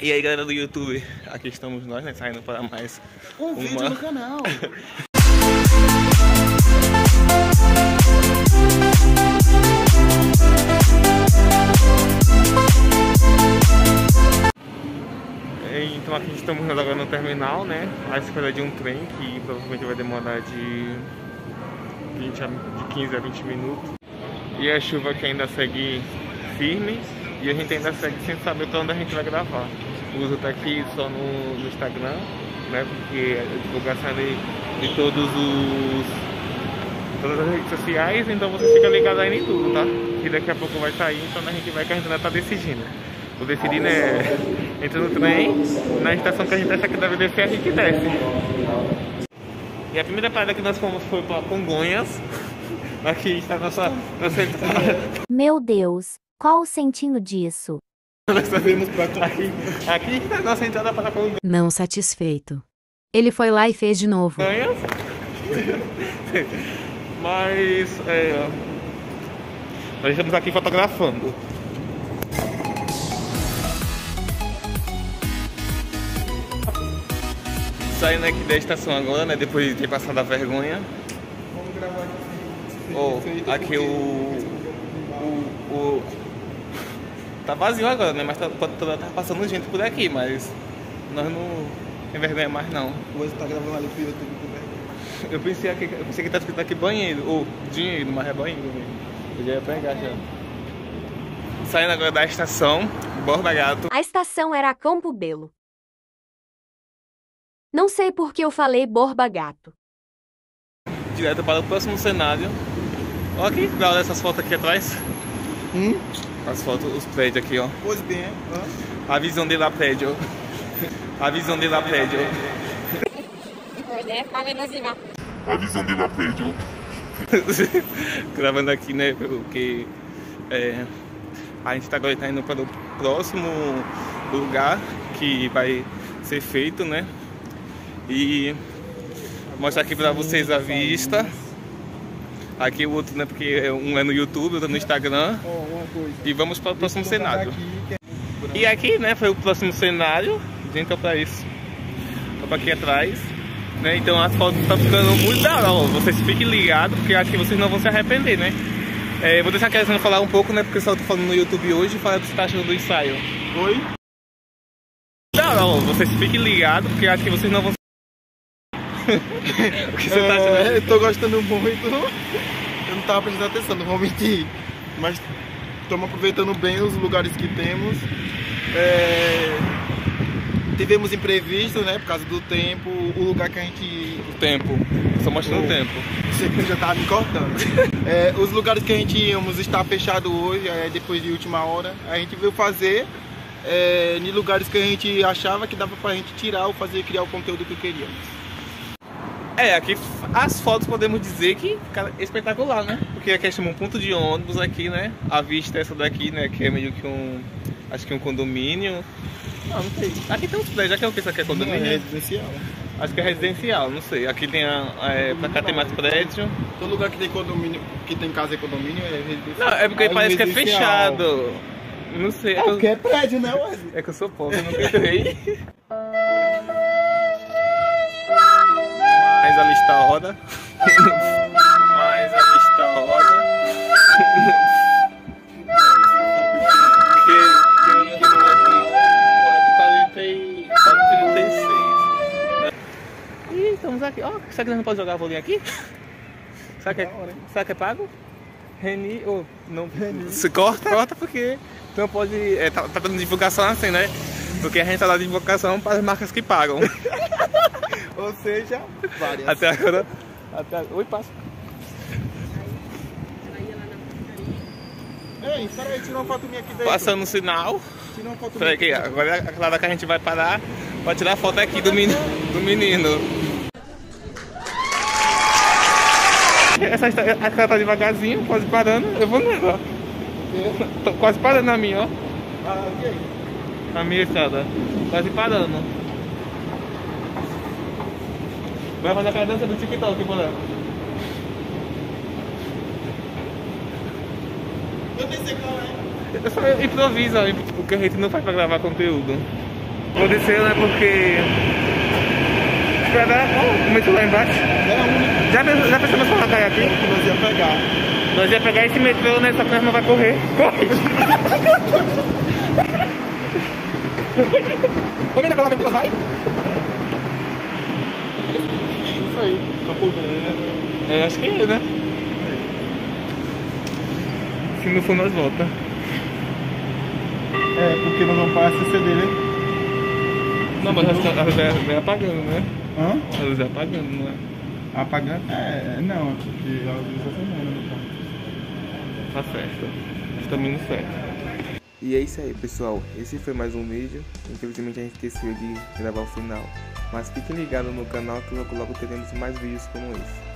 E aí galera do YouTube, aqui estamos nós, né, saindo para mais Um uma... vídeo no canal. Então aqui estamos agora no terminal, né, à espera de um trem que provavelmente vai demorar de, 20 a, de 15 a 20 minutos. E a chuva que ainda segue firme e a gente ainda segue sem saber onde a gente vai gravar. O uso tá aqui só no, no Instagram, né, porque a divulgação de, de todos os todas as redes sociais, então você fica ligado aí em tudo, tá? Que daqui a pouco vai sair, então a gente vai que a gente ainda tá decidindo. O decidindo é entra no trem, na estação que a gente acha que deve descer, a gente desce. E a primeira parada que nós fomos foi para Congonhas. Aqui está nossa, nossa. Meu Deus, qual o sentido disso? Nós sabemos pra aqui, aqui está a nossa entrada para Congonhas. Não satisfeito. Ele foi lá e fez de novo. Mas é, nós estamos aqui fotografando. Saindo aqui da estação agora, né? Depois de ter passado a vergonha. Vamos gravar aqui. Oh, aqui o, o, o. Tá vazio agora, né? Mas tá, tá, tá passando gente por aqui, mas nós não tem vergonha mais não. Hoje tá gravando ali pro YouTube também. Eu pensei que, eu pensei que tá escrito aqui banheiro, ou dinheiro, mas é banheiro mesmo. Eu já ia pegar já. Saindo agora da estação, Borba Gato. A estação era Campo Belo. Não sei por que eu falei Borba Gato. Direto para o próximo cenário. Olha aqui, dá olha essas fotos aqui atrás. Hum? As fotos, os prédios aqui, ó. Pois bem, hã? A visão de lá prédio. A visão de lá prédio. A visão de lá prédio. Gravando aqui, né? Porque é, a gente tá agora tá indo para o próximo lugar que vai ser feito, né? E mostrar aqui para vocês a vista. Aqui o outro, né? Porque um é no YouTube, outro é no Instagram. E vamos para o próximo cenário. é- E aqui, né, foi o próximo cenário. Gente, olha pra isso. Olha pra aqui atrás. Né, então as fotos estão ficando muito da hora. Vocês fiquem ligados, porque acho que vocês não vão se arrepender, né? É, vou deixar a Alessandra falar um pouco, né? Porque eu só tô falando no YouTube hoje e falar o que você tá achando do ensaio. Oi? Ó. vocês fiquem ligados, porque acho que vocês não vão se O que você tá achando? É, eu tô gostando muito. Eu não tava prestando atenção, não vou mentir. Mas estamos aproveitando bem os lugares que temos. É, Tivemos imprevisto, né? Por causa do tempo. O lugar que a gente. O tempo. Só mostrando o O- tempo. Você que já tava me cortando. É, os lugares que a gente íamos está fechado hoje, é, depois de última hora. A gente veio fazer é, em lugares que a gente achava que dava pra gente tirar ou fazer criar o conteúdo que queríamos. É, aqui as fotos podemos dizer que cara, espetacular, né? Porque aqui é um ponto de ônibus aqui, né? A vista é essa daqui, né? Que é meio que um. Acho que um condomínio. Não, não sei. Aqui tem uns prédios, é o que isso aqui é Não é condomínio? residencial. Acho que é residencial, não sei. Aqui tem a. É, pra cá tem mais prédio. Todo lugar que tem condomínio, que tem casa e condomínio é residencial. Não, é porque Ah, parece que é fechado. Não sei. É É que porque eu, é prédio, né, Wesley? é que eu sou pobre, eu não entrei. A lista roda. Mais a lista roda. que, que eu não aqui, 40 e 36. né? Ih, estamos aqui. Ó, será que nós não podemos jogar vôlei aqui? Será que é, será que é pago? Reni, ou não. Se corta, corta porque não pode. É, tá, tá dando divulgação assim, né? Porque a gente tá dando divulgação para as marcas que pagam. Ou seja, várias. Até agora. Até, oi, passa. Ei, peraí, tira uma foto minha aqui dentro. Passando o sinal. Tira uma foto Peraí, minha aqui, agora é aquela hora que a gente vai parar pra tirar foto aqui do, meni, do menino. Essa esta- aquela tá devagarzinho, quase parando. Eu vou nela, ó. Tô quase parando na minha, ó. Ah, e aí? Na minha estrada. Quase parando. Vai fazer aquela dança do TikTok, moleque. Eu nem sei qual é. Eu só improvisa o que a gente não faz pra gravar conteúdo. Vou descer, né? Porque. Vai dar. Oh, lá embaixo. A Já, pensou- já pensamos em cair aqui? que nós ia pegar. Nós ia pegar esse metrô, né? Só que nós não vai correr. Corre! Como ainda coloca pra vai? Aí, Grande. É, acho que é, né? Se não for, nós volta. É, porque nós vamos para a CD, né? Não, mas a luz vai apagando, né? Hã? A luz vai apagando, não é? Apagando? É, não, porque a luz acendendo no carro. Tá certo. Tá indo certo. E é isso aí, pessoal. Esse foi mais um vídeo. Infelizmente a gente esqueceu de gravar o final. Mas fiquem ligados no canal que logo logo teremos mais vídeos como esse.